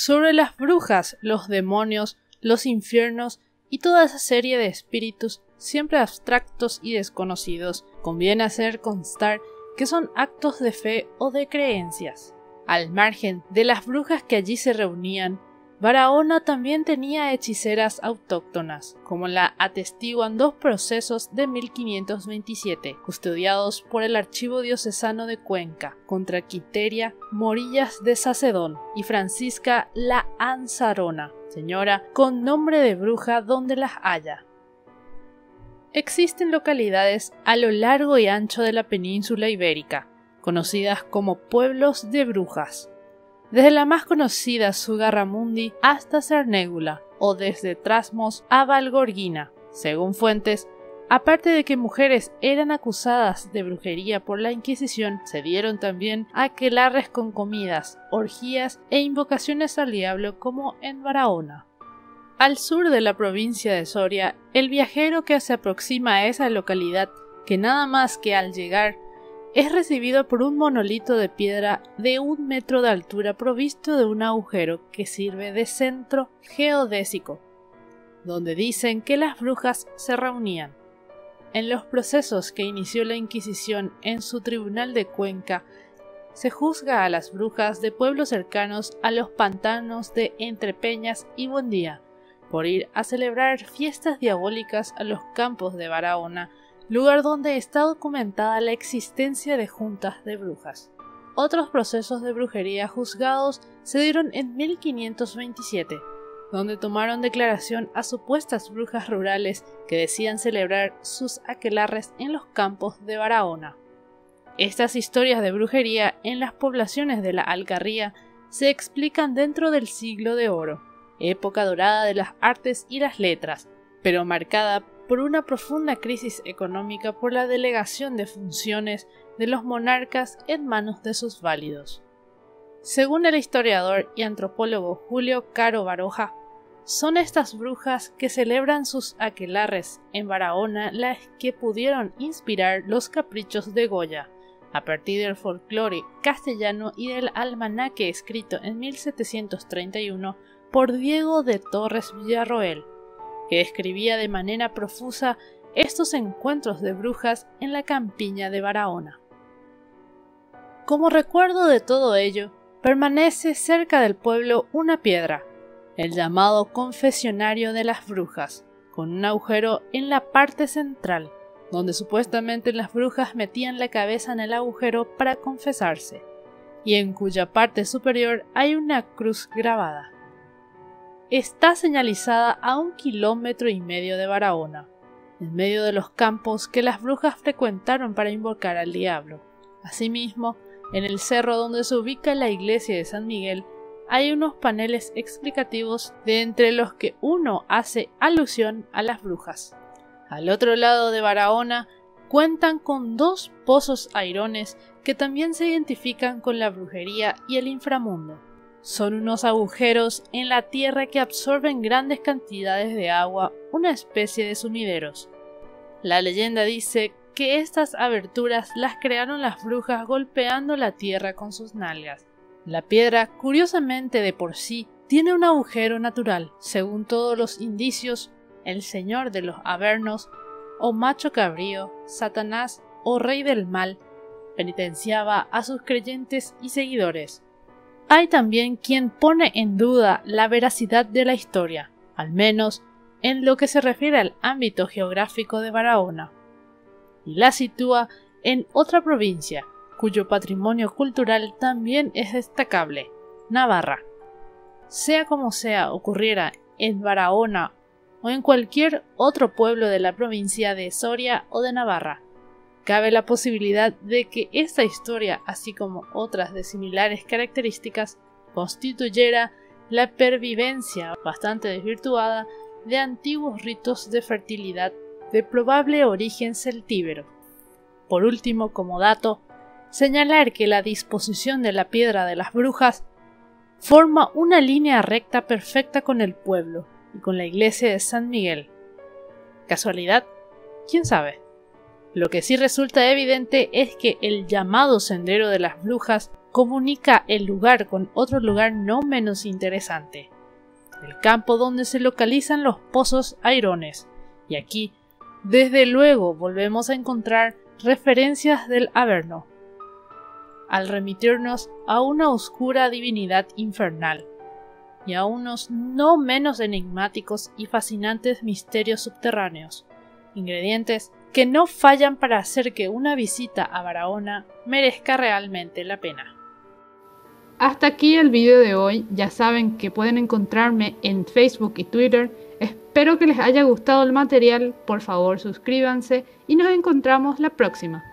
sobre las brujas, los demonios, los infiernos y toda esa serie de espíritus siempre abstractos y desconocidos. Conviene hacer constar que son actos de fe o de creencias. Al margen de las brujas que allí se reunían, Barahona también tenía hechiceras autóctonas, como la atestiguan dos procesos de 1527, custodiados por el Archivo Diocesano de Cuenca, contra Quiteria Morillas de Sacedón y Francisca la Anzarona, señora con nombre de bruja donde las haya. Existen localidades a lo largo y ancho de la península ibérica, conocidas como pueblos de brujas, desde la más conocida Sugarramundi hasta Cernégula, o desde Trasmos a Valgorgina. Según fuentes, aparte de que mujeres eran acusadas de brujería por la Inquisición, se dieron también aquelarres con comidas, orgías e invocaciones al diablo como en Barahona. Al sur de la provincia de Soria, el viajero que se aproxima a esa localidad, que nada más que al llegar es recibido por un monolito de piedra de un metro de altura provisto de un agujero que sirve de centro geodésico, donde dicen que las brujas se reunían. En los procesos que inició la Inquisición en su tribunal de Cuenca, se juzga a las brujas de pueblos cercanos a los pantanos de Entrepeñas y Buendía por ir a celebrar fiestas diabólicas a los campos de Barahona lugar donde está documentada la existencia de juntas de brujas. Otros procesos de brujería juzgados se dieron en 1527, donde tomaron declaración a supuestas brujas rurales que decían celebrar sus aquelarres en los campos de Barahona. Estas historias de brujería en las poblaciones de la Alcarría se explican dentro del siglo de oro, época dorada de las artes y las letras, pero marcada por una profunda crisis económica por la delegación de funciones de los monarcas en manos de sus válidos. Según el historiador y antropólogo Julio Caro Baroja, son estas brujas que celebran sus aquelarres en Barahona las que pudieron inspirar los caprichos de Goya, a partir del folclore castellano y del almanaque escrito en 1731 por Diego de Torres Villarroel, que escribía de manera profusa estos encuentros de brujas en la campiña de Barahona. Como recuerdo de todo ello, permanece cerca del pueblo una piedra, el llamado confesionario de las brujas, con un agujero en la parte central, donde supuestamente las brujas metían la cabeza en el agujero para confesarse, y en cuya parte superior hay una cruz grabada está señalizada a un kilómetro y medio de Barahona, en medio de los campos que las brujas frecuentaron para invocar al diablo. Asimismo, en el cerro donde se ubica la iglesia de San Miguel, hay unos paneles explicativos de entre los que uno hace alusión a las brujas. Al otro lado de Barahona cuentan con dos pozos airones que también se identifican con la brujería y el inframundo. Son unos agujeros en la tierra que absorben grandes cantidades de agua, una especie de sumideros. La leyenda dice que estas aberturas las crearon las brujas golpeando la tierra con sus nalgas. La piedra, curiosamente de por sí, tiene un agujero natural. Según todos los indicios, el señor de los Avernos, o macho cabrío, Satanás o rey del mal, penitenciaba a sus creyentes y seguidores. Hay también quien pone en duda la veracidad de la historia, al menos en lo que se refiere al ámbito geográfico de Barahona, y la sitúa en otra provincia, cuyo patrimonio cultural también es destacable, Navarra. Sea como sea ocurriera en Barahona o en cualquier otro pueblo de la provincia de Soria o de Navarra, Cabe la posibilidad de que esta historia, así como otras de similares características, constituyera la pervivencia bastante desvirtuada de antiguos ritos de fertilidad de probable origen celtíbero. Por último, como dato, señalar que la disposición de la piedra de las brujas forma una línea recta perfecta con el pueblo y con la iglesia de San Miguel. ¿Casualidad? ¿Quién sabe? Lo que sí resulta evidente es que el llamado Sendero de las Brujas comunica el lugar con otro lugar no menos interesante, el campo donde se localizan los pozos Airones, y aquí, desde luego, volvemos a encontrar referencias del Averno, al remitirnos a una oscura divinidad infernal y a unos no menos enigmáticos y fascinantes misterios subterráneos, ingredientes que no fallan para hacer que una visita a Barahona merezca realmente la pena. Hasta aquí el vídeo de hoy, ya saben que pueden encontrarme en Facebook y Twitter. Espero que les haya gustado el material, por favor suscríbanse y nos encontramos la próxima.